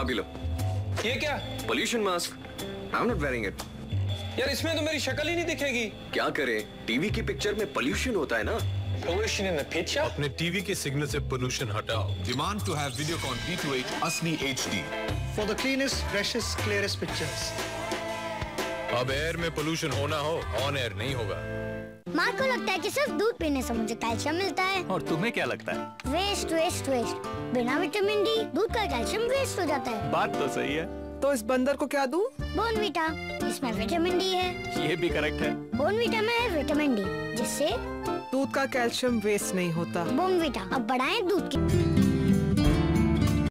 हाँ भी लो। ये क्या? Pollution mask I am not wearing it यार इसमें तो मेरी शक्ल ही नहीं दिखेगी। क्या करे? टीवी की पिक्चर में पोल्यूशन होता है ना? पोल्यूशन इन द पिक्चर अपने टीवी के सिग्नल से पोल्यूशन हटाओ। Demand to have Videocon D28 Asli HD. for the cleanest, freshest, clearest pictures. अब एयर में पोल्यूशन होना हो ऑन एयर नहीं होगा। माँ को लगता है कि सिर्फ़ दूध पीने से मुझे कैल्शियम मिलता है। और तुम्हें क्या लगता है? वेस्ट वेस्ट वेस्ट बिना विटामिन डी दूध का कैल्शियम वेस्ट हो जाता है। बात तो सही है। तो इस बंदर को क्या दूँ? बोनवीटा इसमें विटामिन डी है। ये भी करेक्ट है। बोनवीटा में है विटामिन डी जिससे दूध का कैल्शियम वेस्ट नहीं होता। बोनवीटा अब बढ़ाएँ दूध की